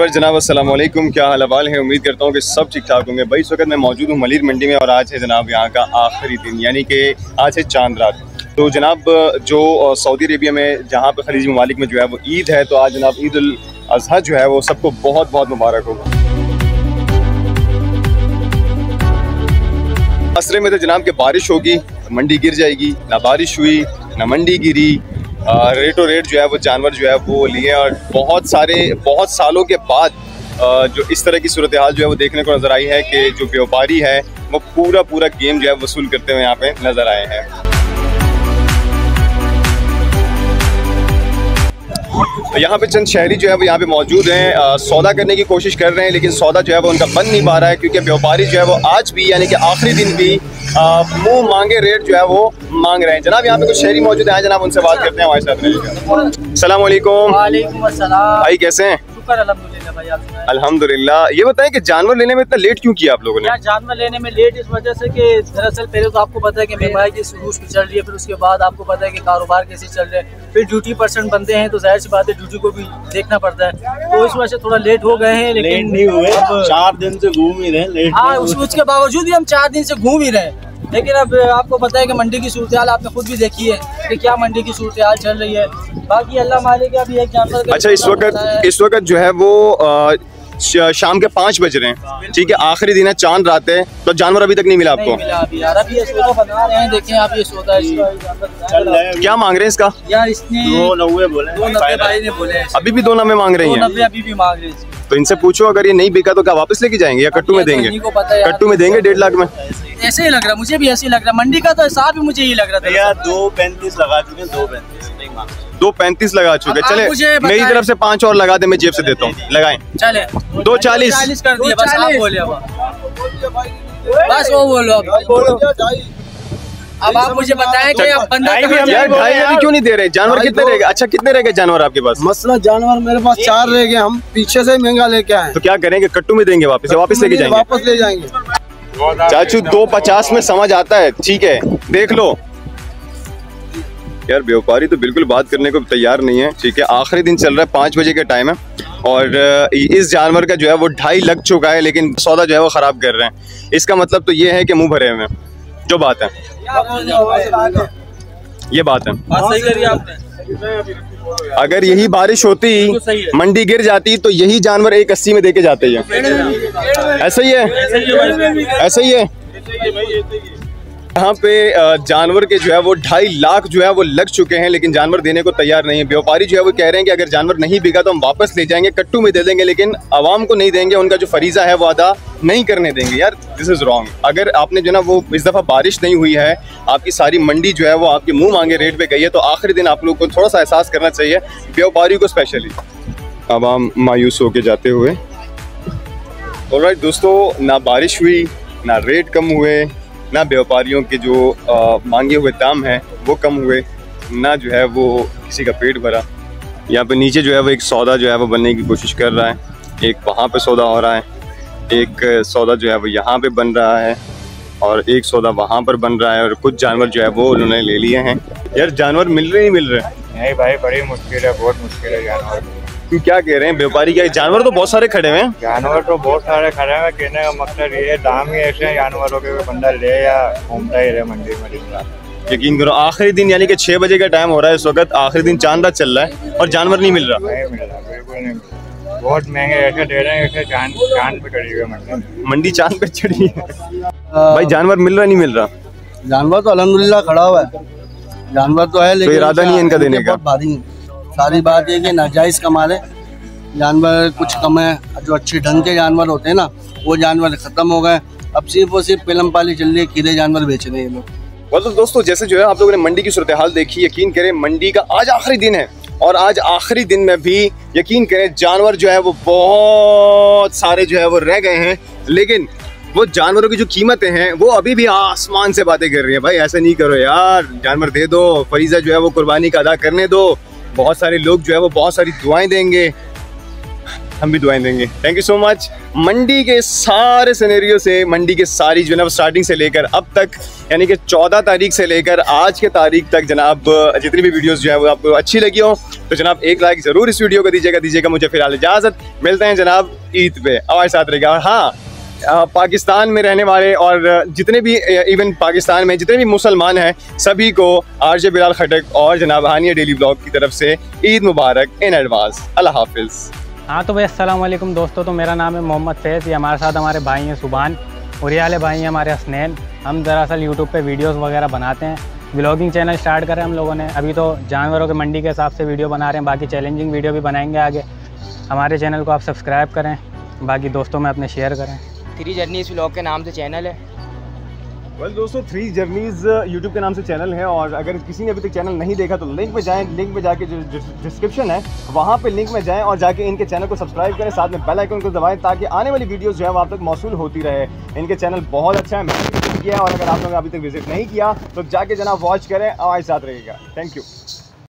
और जनाब अस्सलाम क्या हाल वाल है? उम्मीद करता हूँ कि सब ठीक ठाक होंगे। भाई, इस वक्त मैं मौजूद हूँ मलिर मंडी में और आज है जनाब यहाँ का आखिरी दिन, यानी कि आज है चाँद रात। तो जनाब, जो सऊदी अरेबिया में जहाँ पर खलीजी ममालिक में जो है वो ईद है तो आज जनाब ईद अजहा जो है वो सबको बहुत बहुत मुबारक होगा। असरे में तो जनाब के बारिश होगी मंडी गिर जाएगी, ना बारिश हुई, ना मंडी गिरी रेटो रेट जो है, वो जानवर जो है, वो लिए और बहुत सारे, बहुत सालों के बाद जो इस तरह की सूरत हाल जो है, वो देखने को नज़र आई है कि जो व्यापारी है, वो पूरा पूरा गेम जो है, वसूल करते हुए यहाँ पे नज़र आए हैं। तो यहाँ पे चंद शहरी जो है वो यहाँ पे मौजूद हैं। सौदा करने की कोशिश कर रहे हैं लेकिन सौदा जो है वो उनका बन नहीं पा रहा है क्योंकि व्यापारी जो है वो आज भी यानी कि आखिरी दिन भी मुँह मांगे रेट जो है वो मांग रहे हैं। जनाब यहाँ पे कुछ शहरी मौजूद हैं जनाब उनसे बात करते हैं हमारे साथ सलामकुम भाई कैसे हैं? अल्हम्दुलिल्लाह। ये बताएँ कि जानवर लेने में इतना लेट क्यों किया आप लोगों ने? जानवर लेने में लेट इस वजह से कि दरअसल पहले तो आपको पता है कि महँगाई की शुरूज चल रही है फिर उसके बाद आपको पता है कि कारोबार कैसे चल रहे हैं। फिर ड्यूटी पर्सन बनते हैं तो ज़ाहिर सी बात है ड्यूटी को भी देखना पड़ता है। तो इस वजह से थोड़ा लेट हो गए हैं लेकिन नहीं हुए चार दिन से घूम ही रहे हाँ उसके बावजूद भी हम चार दिन से घूम ही रहे लेकिन अब आपको पता है कि मंडी की सूरत हाल आपने खुद भी देखी है कि क्या मंडी की सूरत हाल चल रही है। बाकी अल्लाह मालिक अभी एक जानवर अच्छा इस वक्त इस वक्त जो है वो आ, शाम के पाँच बज रहे हैं। ठीक है आखिरी दिन है चाँद रात है तो जानवर अभी तक नहीं मिला आपको? क्या मांग रहे हैं इसका? यार इसने दो नब्बे बोले दो नब्बे भाई ने बोले अभी भी दो नब्बे मांग रही हैं? अभी भी मांग रहे हैं। तो इनसे पूछो अगर ये नहीं बिका तो क्या वापस लेके जाएँगे या कट्टू में देंगे? कट्टू में देंगे डेढ़ लाख में? ऐसे ही लग रहा है मुझे भी ऐसे ही लग रहा है। मंडी का तो हिसाब भी मुझे ही लग रहा था। दो पैंतीस लगा चुके दो पैंतीस नहीं मांग दो पैंतीस लगा चुके चले मेरी तरफ़ से पाँच और लगा दे मैं जेब से देता हूँ। लगाए। चले। दो चालीस। चालीस कर दिया बस आप बोले बस वो बोलो अब। आप मुझे बताएँ कि अब बंदा यार ढाई अभी क्यों नहीं दे रहे? जानवर कितने रहेगा अच्छा कितने रहेगा जानवर आपके पास? मसला जानवर मेरे पास चार रह गए हम पीछे से महँगा लेके आए। तो क्या करेंगे? कट्टू में देंगे वापस वापस लेके जाएँगे। वापस ले जाएँगे। चाचू, दो पचास में समझ आता है। ठीक है, देख लो। यार व्यापारी तो बिल्कुल बात करने को तैयार नहीं है। ठीक है, आखिरी दिन चल रहा है, पाँच बजे का टाइम है। और इस जानवर का जो है, वो ढाई लग चुका है, लेकिन सौदा जो है, वो ख़राब कर रहे हैं। इसका मतलब तो ये है कि मुँह भरे हुए हैं। जो बात है। ये बात है। अगर यही बारिश होती मंडी गिर जाती तो यही जानवर एक अस्सी में देके जाते हैं। ऐसा ही है। ऐसा ही है। यहाँ पे जानवर के जो है वो ढाई लाख जो है वो लग चुके हैं, लेकिन जानवर देने को तैयार नहीं है। व्यापारी जो है वो कह रहे हैं कि अगर जानवर नहीं बिका तो हम वापस ले जाएँगे, कट्टू में दे देंगे, लेकिन आवाम को नहीं देंगे, उनका जो फरीजा है वो अदा नहीं करने देंगे। यार दिस इज़ रॉन्ग अगर आपने जो ना वो इस दफ़ा बारिश नहीं हुई है, आपकी सारी मंडी जो है वो आपके मुँह मांगे रेट पर गई है तो आखिरी दिन आप लोग को थोड़ा सा एहसास करना चाहिए व्यापारी को स्पेशली आवाम मायूस होके जाते हुए। और दोस्तों, ना बारिश हुई, ना रेट कम हुए ना व्यापारियों के जो आ, मांगे हुए दाम हैं वो कम हुए ना जो है वो किसी का पेट भरा। यहाँ पे नीचे जो है वो एक सौदा जो है वो बनने की कोशिश कर रहा है। एक वहाँ पे सौदा हो रहा है एक सौदा जो है वो यहाँ पे बन रहा है और एक सौदा वहाँ पर बन रहा है और कुछ जानवर जो है वो उन्होंने ले लिए हैं। यार जानवर मिल रहे नहीं मिल रहे? नहीं भाई बड़ी मुश्किल है बहुत मुश्किल है जानवर। क्यों क्या कह रहे हैं व्यापारी क्या जानवर तो बहुत सारे खड़े हुए हैं। जानवर तो बहुत सारे खड़े हैं कहने का मकसद ये दाम ही ऐसे जानवरों के बंदा ले या घूमता ही रहे मंडी में यकीन करो आखिरी दिन यानी कि छह बजे का टाइम हो रहा है इस वक्त आखिरी दिन चाँद रात चल रहा है और जानवर नहीं मिल रहा। नहीं मिल रहा बिल्कुल नहीं बहुत महँगे ऐसे दे रहे हैं ऐसे चाँद चाँद पे चढ़ी हुई मंडी मंडी चाँद पे चढ़ी है। भाई जानवर मिल रहा नहीं मिल रहा? जानवर तो अलहमदुल्ला खड़ा हुआ है। जानवर तो है लेकिन तो इरादा नहीं है इनका देने का? सारी बात ये कि नाजायज़ कमा रहे जानवर कुछ कम है, जो अच्छे ढंग के जानवर होते हैं ना, वो जानवर ख़त्म हो गए। अब सिर्फ़ और सिर्फ़ पिलम पाली चल रही है जानवर बेच रहे हैं लोग। मतलब दोस्तों, जैसे जो है, आप लोगों ने मंडी की सूरत हाल देखी, यकीन करें, मंडी का आज आखिरी दिन है। और आज आखिरी दिन में भी, यकीन करें, जानवर जो है, वो बहुत सारे जो है, वो रह गए हैं। लेकिन, वो जानवरों की जो कीमतें हैं, वो अभी भी आसमान से बातें कर रही है। भाई, ऐसा नहीं करो यार। जानवर दे दो, फरीजा जो है, वो कुर्बानी का अदा करने दो। बहुत सारे लोग जो है वो बहुत सारी दुआएँ देंगे। हम भी दुआएँ देंगे। थैंक यू सो मच मंडी के सारे सिनेरियो से, मंडी के सारी जो है स्टार्टिंग से लेकर अब तक, यानी कि चौदह तारीख से लेकर आज के तारीख तक जनाब, जितनी भी वीडियोस जो है वो आपको अच्छी लगी हो तो जनाब एक लाइक ज़रूर इस वीडियो को दीजिएगा दीजिएगा मुझे फ़िलहाल इजाज़त। मिलते हैं जनाब ईद पे। हमारे साथ रहेगा और हाँ पाकिस्तान में रहने वाले और जितने भी इवन पाकिस्तान में जितने भी मुसलमान हैं, सभी को आर जे बिलाल खटक और जनाब हानिया डेली ब्लॉग की तरफ़ से ईद मुबारक इन एडवांस। अल्लाह हाफिज़। हाँ तो भाई वालेकुम दोस्तों। तो मेरा नाम है मोहम्मद फैज़। ये हमारे साथ हमारे भाई हैं सुबहान और ये भाई हैं हमारे हसनैन। हम दरअसल यूट्यूब पे वीडियोस वगैरह बनाते हैं। ब्लॉगिंग चैनल स्टार्ट करें हम लोगों ने। अभी तो जानवरों के मंडी के हिसाब से वीडियो बना रहे हैं। बाकी चैलेंजिंग वीडियो भी बनाएँगे आगे। हमारे चैनल को आप सब्सक्राइब करें। बाकी दोस्तों में अपने शेयर करें। थ्री जर्नी इस व्लॉग के नाम से चैनल है। वेल दोस्तों थ्री जर्नीज यूट्यूब के नाम से चैनल है और अगर किसी ने अभी तक चैनल नहीं देखा तो लिंक पे जाएँ। लिंक पे जाके जो डिस्क्रिप्शन है, वहाँ पे लिंक में जाएँ और जाके इनके चैनल को सब्सक्राइब करें। साथ में बेल आइकन को दबाएँ ताकि आने वाली वीडियोस जो है, वो आप तक मौसू होती रहे। इनके चैनल बहुत अच्छा है, मैंने किया और अगर आप लोगों ने अभी तक विज़िट नहीं किया तो जाके जना वॉच करें हमारे साथ रहेगा थैंक यू